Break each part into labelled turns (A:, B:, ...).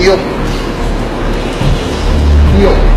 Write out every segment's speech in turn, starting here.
A: 右，右。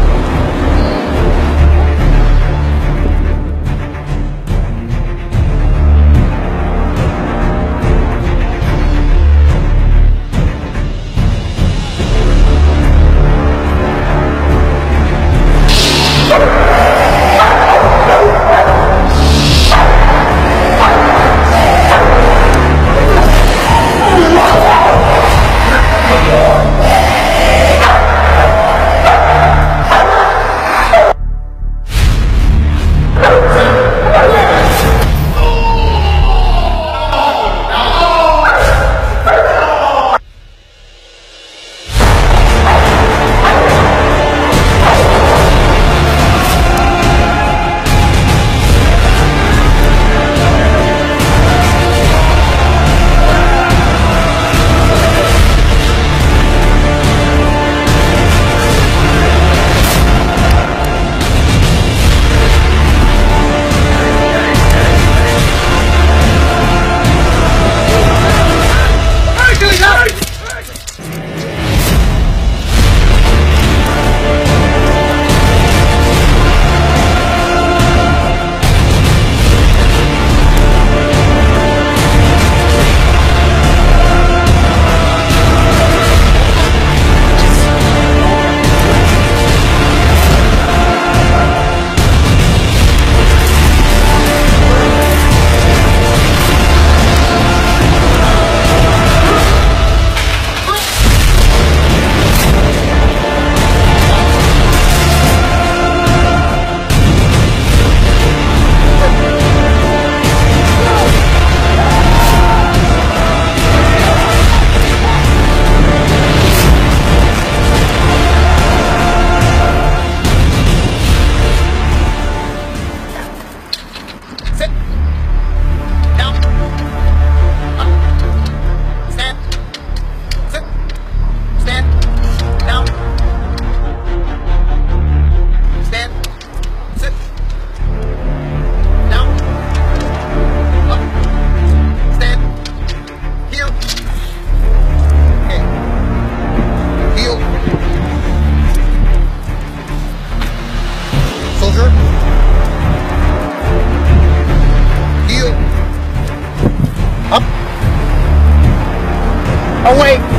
B: Oh, awake